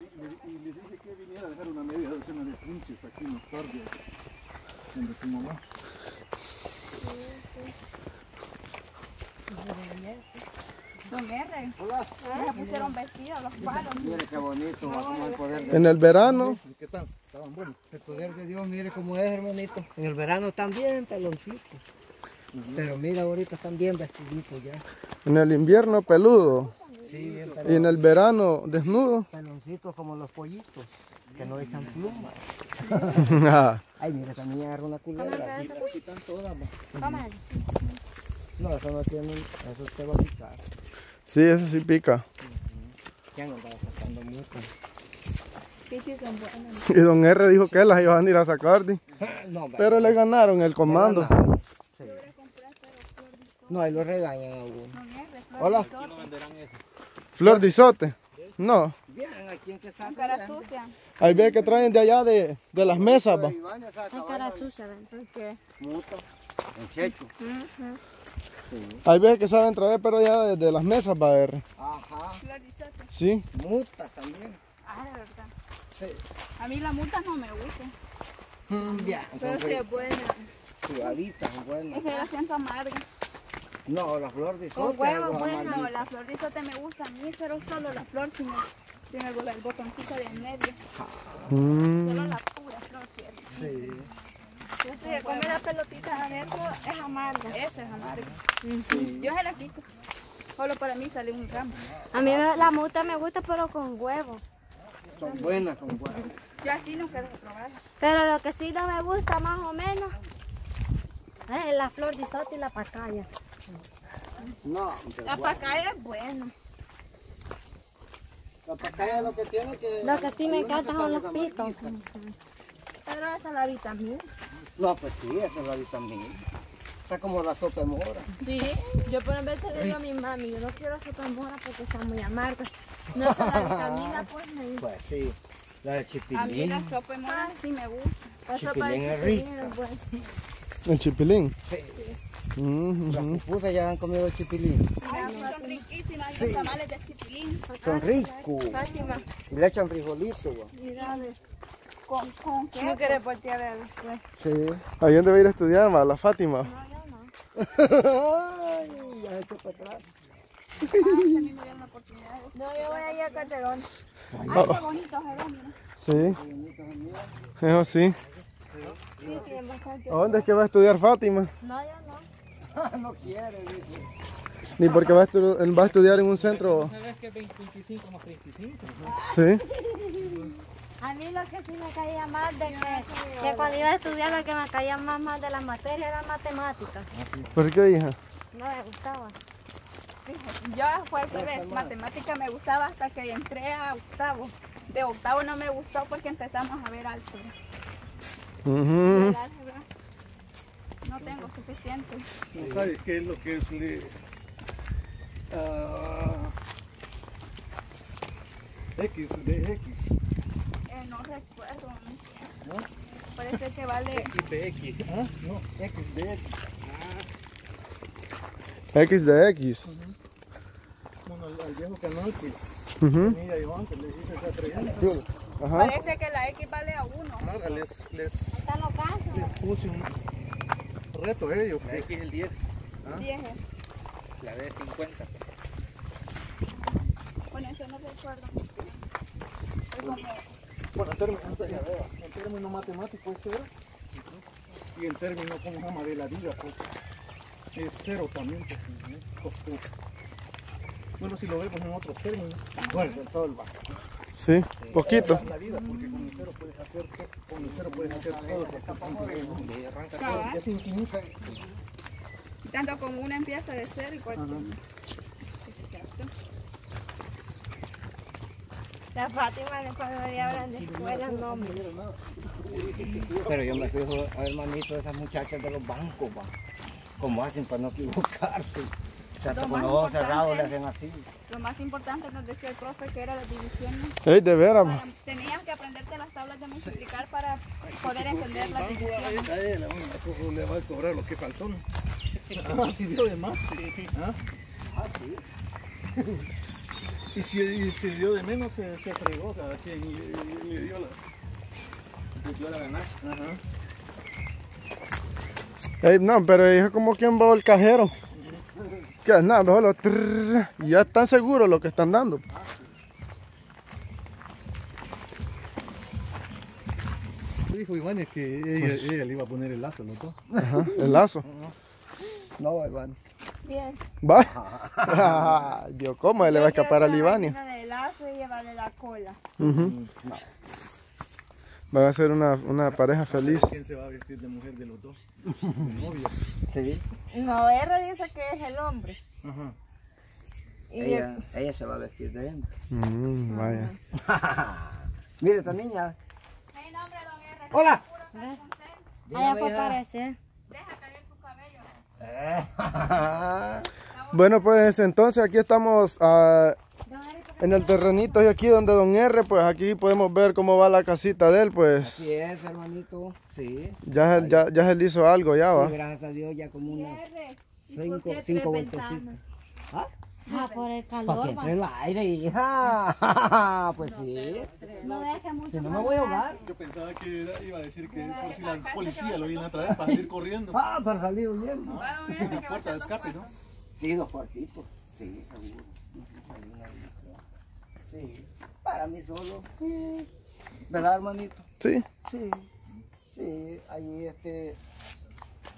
Y le dije que viniera a dejar una media docena de pinches aquí más tarde, donde tu mamá. Don R. Hola. Se pusieron vestidos los palos. Mire qué bonito, como el poder de En el verano, ¿Y qué tal? Estaban buenos. El poder de Dios, mire cómo es, hermanito. En el verano bien peloncitos. Pero mira, ahorita están bien vestiditos ya. en el invierno peludo Sí, bien y en el verano desnudo. peloncitos como los pollitos, que no echan plumas. Ay, mira, también agarra una culebra. Están todas. No, eso no tiene, eso te va a picar. sí, eso sí pica. Ya sacando mucho. Y don R dijo que las iban a ir a sacar, di. No, hombre, pero le ganaron el comando. Sí. No, ahí lo regañan a uno. Hola. Flor de isote. No, Bien, aquí en que Con saca. cara sucia. ahí ve que traen de allá de, de las mesas, va. Cara sucia, ven. ¿Por qué? Muta, en checho. Sí. Hay veces que saben traer, pero ya de, de las mesas, va R. Ajá. Flor de sote. Sí. Mutas también. Ah, de verdad. Sí. A mí la multa no me gusta. Mm, Bien, Pero son sí es buena. sudaditas, buenas. Es que yo la siento amarga. No, la flor de Con sote. huevo, bueno. La flor de sote me gusta a mí, pero solo la flor sin el, sin el, botoncito de en medio. Mm. Solo la pura flor, ¿cierto? Sí. Yo sé que come la pelotita adentro es amarga. Esa es amarga. Yo se la quito. Solo para mí sale un ramo. A mí la muta me gusta, pero con huevo. Son buenas, son buenas. Yo así no quiero probar. Pero lo que sí no me gusta más o menos es la flor de isote y la pacaya. No, La pacaya es buena. la pacaya lo que tiene que... Lo que sí me que son los amarillitas. Pero esa es la vitamina. No, pues sí, esa es la vitamina. Está como la sopa de mora. Sí, yo por veces le digo a mi mami, yo no quiero sopa de mora porque está muy amarga. No es la vitamina, pues me dice. Pues sí, la de A mí chipilín. la sopa de mora sí me gusta. La sopa de chipilín es chipilín rica. es buena. El chipilín. Sí. Mm, Las ujú. pupusas ya han comido chipilín. Ay, son riquísimas los tamales de chipilín. Son ricos. Y le echan frijolitos. ¿Con, con qué? No quiere voltear después. Sí. Ahí donde va a ir a estudiar, va, la Fátima. No, yo no. Ay, ya hecho para atrás. Ah, a mí me dieron la oportunidad. No, yo voy a ir a Calderón. Ay, qué bonito se mira. Sí. Eso sí. Sí, tiene bastante. ¿A dónde es que va a estudiar Fátima? No, yo no. no quiere, dice. Ni porque va a, va a estudiar en un centro. ¿Sabes que 25 más 35? Sí. A mí lo que sí me caía mal de que, que cuando iba a estudiar lo que me caía más mal de las materias era matemáticas. ¿Por qué, hija? No me gustaba. Yo fue revés. Matemática me gustaba hasta que entré a octavo. De octavo no me gustó porque empezamos a ver álgebra no tengo suficiente. ¿No sabes qué es lo que es le... ah, X de X? Eh, no recuerdo. ¿No? Parece que vale. IPX. ¿Ah? No, X de X. X de X. Bueno, al, viejo canal que Ujú. tenía Iván, que le hice esa pregunta. Ajá. Parece que la X vale a uno. Ahora les, les, les puse un reto a ellos. La que- X es el 10. ¿ah? Diez. La D es 50. Bueno, eso no recuerdo. Es como. Bueno, en términos, en términos matemáticos es cero. Y en términos, como se llama, de la vida, pues es cero también. pues, Bueno, si lo vemos en otros términos, Bueno, el sol va. Sí, poquito. la, la vida, porque el cero puedes hacer, con el cero puedes hacer todo. porque Y arranca Cabal. es infinito. Tanto como una empieza de cero y cuatro. La Fátima cuando me hablan de escuela no me. Pero yo me fijo, hermanito, esas muchachas de los bancos, va. ¿Cómo hacen para no equivocarse? O sea, Lo con más los ojos cerrados le importante- hacen así. Lo más importante nos decía el profe que era las divisiones. Ey, de veras. Para- tenías que aprenderte las tablas de multiplicar para poder entender las Banco divisiones. a él, a él, a le va a cobrar lo que faltó. ¿no? Ah, si dio de más. ¿Ah? Y si y si dio de menos, se, se fregó cada quien le dio la. Le dio la ganancia. Ajá. Ey, no, pero es como quien va al cajero. Que nada, mejor lo trrr, y ya están seguros lo que están dando. Dijo Iván es que ella, ella le iba a poner el lazo, ¿no? Ajá, el lazo. No, Iván. Bien. Va. Dios, ¿cómo le va a escapar al Ivania? de lazo y llevarle la cola. Ujú. Van a ser una, una pareja feliz. ¿Quién se va a vestir de mujer de los dos? De novio. Sí. No, R dice que es el hombre. Ajá. Y Ella, ella se va a vestir de hembra. Mm, vaya. Mire esta niña. el nombre don R. Hola. Allá fue aparecer. Deja caer tu cabello. Bueno, pues entonces aquí estamos ah, en el terrenito y aquí donde Don R, pues aquí podemos ver cómo va la casita de él, pues Así es, hermanito. Sí. ya, ya, ya él hizo algo ya Sí, va. gracias a Dios, ya como una R. ¿Y cinco, cinco ventanas? Ah, por el Para que calor, entre va. el aire, hija. Pues sí. No deje mucho. Si no me voy a ahogar. Yo pensaba que era- iba a decir que por si la policía lo viene a traer para ir corriendo. Ah, para salir huyendo. Que Puerta de escape, ¿no? Sí, dos cuartitos. Sí, seguro. Sí. Para mí solo. Sí. ¿Verdad, hermanito? Sí, Sí. Sí. Ahí este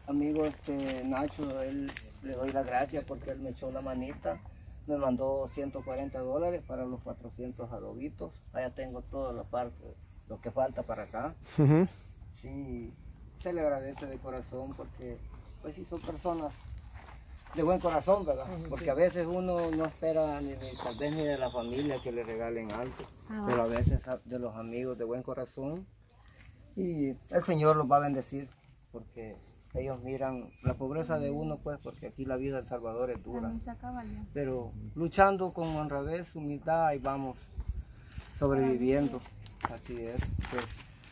amigo este Nacho, él le doy las gracias porque él me echó la manita. Me mandó 140 dólares para los 400 adobitos. Allá tengo toda la parte, lo que falta para acá. ujú, Sí, se le agradece de corazón porque, pues sí, son personas de buen corazón, ¿verdad? Porque a veces uno no espera ni, ni tal vez ni de la familia que le regalen algo, Ah, pero a veces de los amigos de buen corazón y el Señor los va a bendecir porque ellos miran la pobreza de uno, pues, porque aquí la vida en Salvador es dura, pero luchando con honradez, humildad, ahí vamos sobreviviendo. Así es. Pues,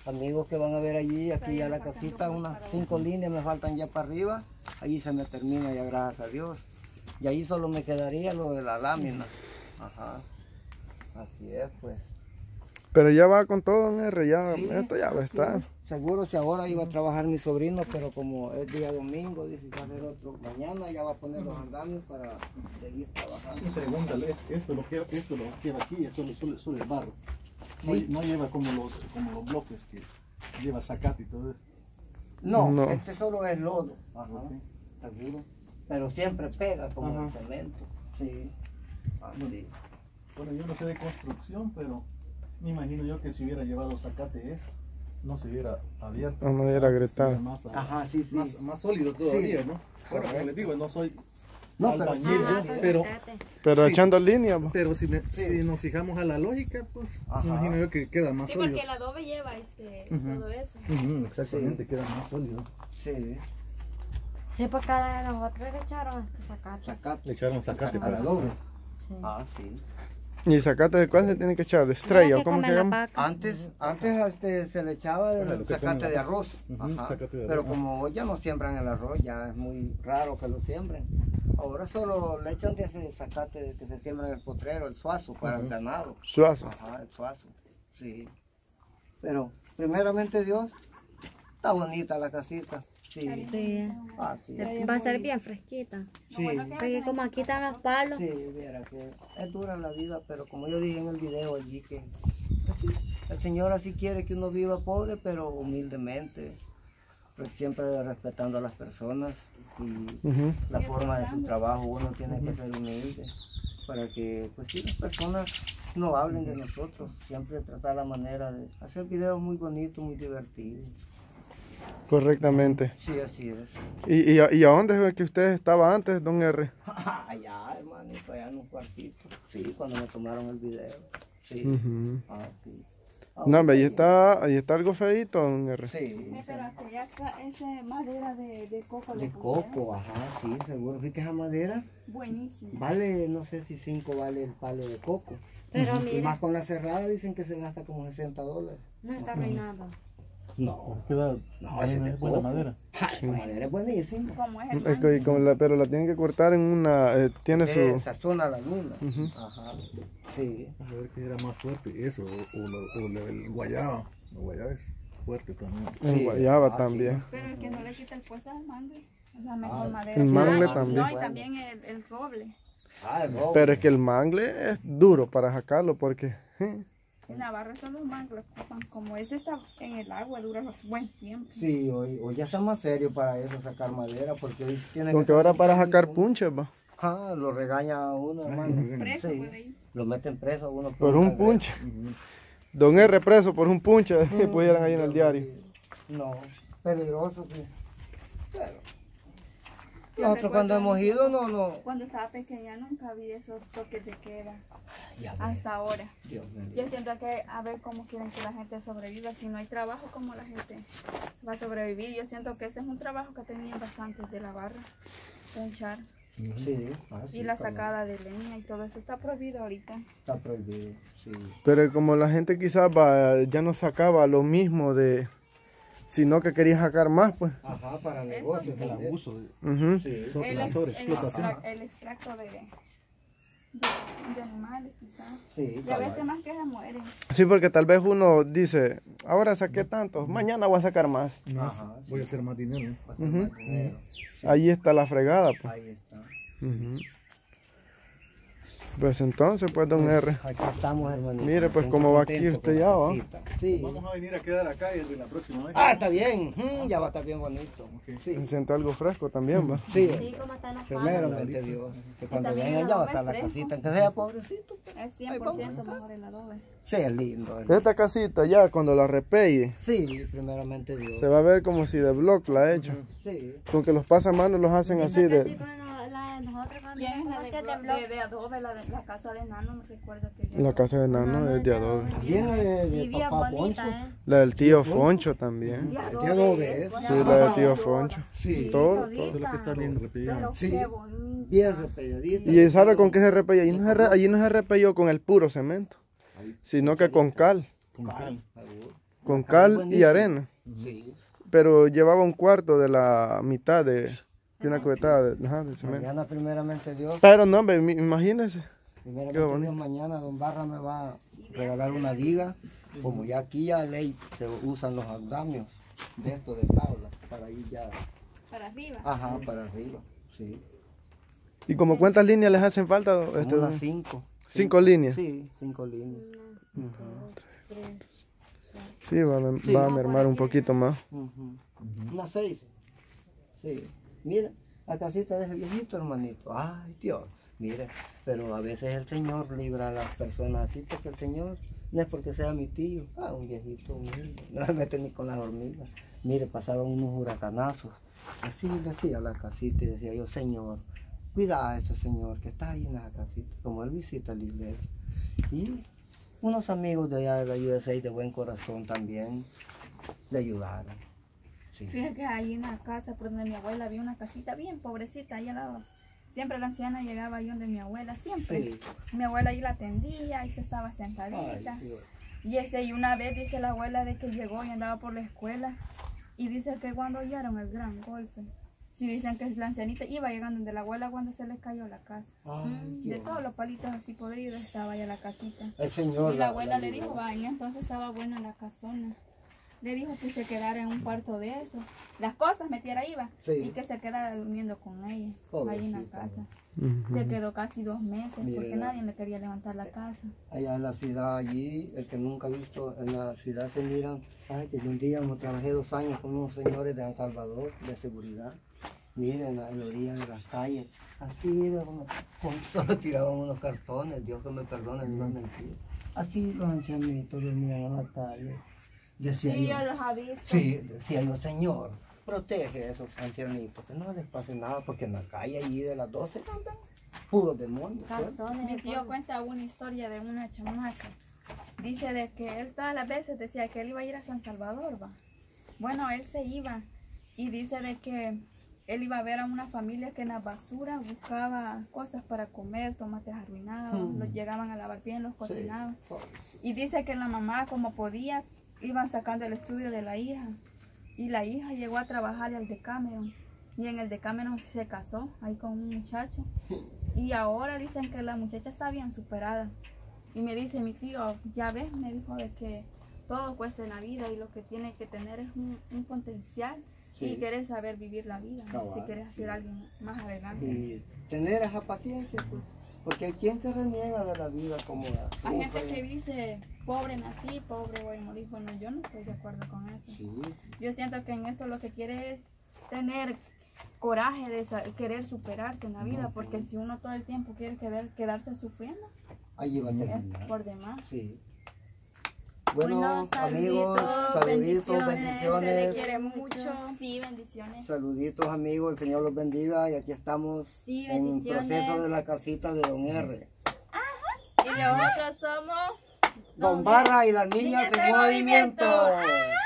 amigos que van a ver allí, aquí ya la casita, unas cinco líneas me faltan ya para arriba. Allí se me termina ya, gracias a Dios. Y ahí solo me quedaría lo de la lámina. Ajá. Así es, pues. pero ya va con todo R, ya, Sí, esto ya va a estar. Seguro si ahora iba a trabajar mi sobrino, pero como es día domingo, dice que va a hacer otro. Mañana ya va a poner los andamios para seguir trabajando. Y pregúntale, es- esto lo que esto lo que aquí es solo, solo, solo el barro. No, Sí. no lleva como los, como los bloques que lleva zacate y todo eso. No, No. este solo es lodo. Ajá, Ok. seguro. Pero siempre pega como el cemento. Sí. Así. Bueno, yo no sé de construcción, pero me imagino yo que si hubiera llevado zacate esto, no se hubiera abierto. No, no hubiera Más, Ajá, sí, sí. más, más sólido todavía, Sí. ¿no? Bueno, como les digo, no soy No, pero sí, sí, pero, Pero Sí. echando línea, pero si, me- Sí. si nos fijamos a la lógica, pues Ajá. imagino yo que queda más Sí, sólido. porque el adobe lleva este, todo eso. Exactamente, queda más sólido. Sí. Sí, porque cada de nosotros le echaron este sacate. Zacate. Le echaron zacate Para para doble. Sí. Ah, sí. ¿Y sacate de cuál se tiene que echar? ¿De estrella o cómo que la llama? Antes, antes este, se le echaba el zacate de arroz. Ujú, Ajá. zacate de Pero arroz. como hoy ya no siembran el arroz, ya es muy raro que lo siembren. Ahora solo le echan de ese zacate que se siembra en el potrero, el suazo, para el ganado. Suazo. Ajá, el suazo, sí. Pero, primeramente Dios, está bonita la casita. Sí, Sí. ah, sí. Va a ser bien fresquita. Sí, Porque como aquí están los palos. sí, viera que es dura la vida, pero como yo dije en el video allí que pues sí, el Señor así quiere que uno viva pobre, pero humildemente, pues siempre respetando a las personas y la forma de su trabajo, uno tiene que ser humilde para que pues sí, las personas no hablen de nosotros, siempre tratar la manera de hacer videos muy bonitos, muy divertidos. Correctamente. Sí, así es. ¿Y, y, a- y a dónde es que usted estaba antes, Don R? allá, hermanito, allá en un cuartito. Sí, cuando me tomaron el video. Sí. Ah, sí. Ah, No, hombre, ahí está, ahí está algo feito, Don R. Sí. Pero aquella esa madera de, de coco De coco, ajá, sí, seguro. Fíjate esa madera. Buenísimo. Vale, no sé si 5 vale el palo de coco. Pero Y más mira, con la cerrada dicen que se gasta como 60 dólares. no está arruinado. No, Queda no, es buena coco. madera. Ja, madera es buenísima. Como es el Es que- como la- pero la tienen que cortar en una, eh, tiene Eh, su... sazona la luna. Ujú. Ajá. Sí. A ver qué era más fuerte, eso, o, o o el guayaba. El guayaba es fuerte también. En Sí, guayaba ah, también. Pero el que no le quita el puesto es el mangle. Es la mejor Ah, madera. el mangle Ah, también. No, y también el, el roble. Ah, el roble. Pero es que el mangle es duro para sacarlo porque... eh, En Navarra son los mangles. ocupan. Como ese está en el agua, dura buen tiempo. Sí, hoy, hoy ya está más serio para eso, sacar madera, porque hoy tiene Aunque ahora para sacar punches, va. Ah, lo regaña a uno, hermano. Preso Sí. puede ir. Lo meten preso a uno Por un cangrejo. punche. Don R preso por un punche, pudieran ahí en el diario. No, peligroso, sí. Pero nosotros cuando hemos ido, no, no. Cuando estaba pequeña nunca vi esos toques de queda Ya hasta ahora. Dios mío. Yo siento que a ver cómo quieren que la gente sobreviva. Si no hay trabajo, ¿cómo la gente va a sobrevivir? Yo siento que ese es un trabajo que tenían bastantes de la barra, planchar. Sí, ah, sí, Y la sacada de leña y todo eso está prohibido ahorita. Está prohibido, sí. Pero como la gente quizás va, ya no sacaba lo mismo de... Sino que quería sacar más, pues. Ajá, para negocios. sí. El abuso de Ujú. Sí. so- El, la el, sobreexplotación. extra- el extracto de, de, de animales, quizás. Sí, Y a veces más que se mueren. Sí, porque tal vez uno dice, ahora saqué tanto, mañana voy a sacar más. Ajá, voy a hacer más dinero. Ser Ujú. más dinero. Ahí está la fregada, pues. Ahí está. Ujú. Pues entonces, pues, don R. Aquí estamos, hermanito. Mire, pues, cómo va aquí usted ya, ¿va? Sí. Vamos a venir a quedar acá y la próxima vez. Ah, está bien. Mm, ya va a estar bien bonito. Sí. Se siente algo fresco también, va. Sí. Sí, como están los Primero, palos. mente Dios. Que cuando vengan el ya va a estar la casita. Aunque sea pobrecito. pues. Es Ahí vamos. 100% mejor el adobe. Sí, es lindo. es Esta casita ya, cuando la repelle, Sí, primeramente Dios. se va a ver como si de block la ha hecho. Sí. Con que los pasamanos los hacen así Porque sí, de... la- casa de Nano, me recuerdo que La casa de Nano es de adobe. También la de, Y de bien papá bonita, Poncho. ¿eh? La del tío Foncho también. De adobe. Sí, la del tío Foncho. Sí. Todo, todo. es lo que está bien repellado. Sí. Bien repelladita. ¿Y sabe con qué se repelló? Allí no se, re- allí no se repelló con el puro cemento, sino que con cal. Con cal. Con cal y arena. Sí. Pero llevaba un cuarto de la mitad de, de una cubetada de, ajá, de cemento. Mañana, primeramente Dios. Pero no, hombre, mi- imagínese. Primeramente. Dios, mañana Don Barra me va a regalar una viga. Como ya aquí ya ley se usan los andamios de esto de tabla. Para ir ya. Para arriba. Ajá, para arriba. Sí. ¿Y como cuántas líneas les hacen falta? Como Este, unas cinco. ¿Cinco líneas? Sí, cinco líneas. Sí, va, a- Sí. va a mermar un poquito más. Ujú. Unas seis. Sí. Mira, la casita de ese viejito, hermanito. Ay, Dios. Mire, pero a veces el Señor libra a las personas así, porque el Señor no es porque sea mi tío. Ah, un viejito humilde. No se mete ni con las hormigas. Mire, pasaban unos huracanazos. Así decía la casita y decía yo, Señor, cuida a ese Señor que está ahí en la casita, como él visita la iglesia. Y unos amigos de allá de la USA de buen corazón también le ayudaron. Sí. Fíjate que ahí en la casa por donde mi abuela había una casita bien pobrecita ahí al lado. Siempre la anciana llegaba ahí donde mi abuela, siempre. Sí. Mi abuela ahí la atendía y se estaba sentadita. Ay. Y este, y una vez dice la abuela de que llegó y andaba por la escuela y dice que cuando oyeron el gran golpe, si dicen que la ancianita iba llegando de la abuela cuando se le cayó la casa. Ay, De Dios. todos los palitos así podridos estaba ya la casita. El Señor. Y la abuela le ayudó. dijo, va, y entonces estaba buena la casona. Le dijo que se quedara en un cuarto de eso. Las cosas metiera iba. Sí. Y que se quedara durmiendo con ella. Ahí en la casa. Se quedó casi dos meses porque nadie le quería levantar la casa. Allá en la ciudad, allí, el que nunca ha visto, en la ciudad se miran, ay, que yo un día me trabajé dos años con unos señores de San Salvador, de seguridad. Miren, en la orilla de las calles, así, era como- como solo tiraban unos cartones, Dios que me perdone, no es mentira. Así los ancianitos dormían en la calle. Decía Sí, yo, yo los he visto. Sí, decía yo, Señor, protege a esos ancianitos, que no les pase nada, porque en la calle allí de las 12 andan puros demonios. Mi tío cuenta una historia de una chamaca. Dice de que él todas las veces decía que él iba a ir a San Salvador, va. Bueno, él se iba y dice de que él iba a ver a una familia que en la basura buscaba cosas para comer, tomates arruinados, Mm. los llegaban a lavar bien, los Sí. cocinaban. Y dice que la mamá, como podía, iban sacando el estudio de la hija. Y la hija llegó a trabajar al Decameron. Y en el Decameron se casó ahí con un muchacho. Y ahora dicen que la muchacha está bien superada. Y me dice mi tío, ya ves, me dijo de que todo cuesta en la vida y lo que tiene que tener es un, un potencial Sí. y querer saber vivir la vida. Cabal, si quieres sí. ser alguien más adelante. Y tener esa paciencia, pues. Porque hay quien se reniega de la vida como la Hay gente que dice, pobre nací, pobre voy a morir. Bueno, yo no estoy de acuerdo con eso. Sí, Yo siento que en eso lo que quiere es tener coraje de querer superarse en la vida, porque si uno todo el tiempo quiere quedar, quedarse sufriendo, allí va a es terminar. por demás. Sí. Bueno, Bueno, amigos, saluditos, Se le bendiciones. quiere mucho. Sí, bendiciones. Saluditos, amigos, el Señor los bendiga. Y aquí estamos Sí, en el bendiciones. proceso de la casita de Don R. Y nosotros somos Don Barra y las niñas Niñas en en movimiento. movimiento.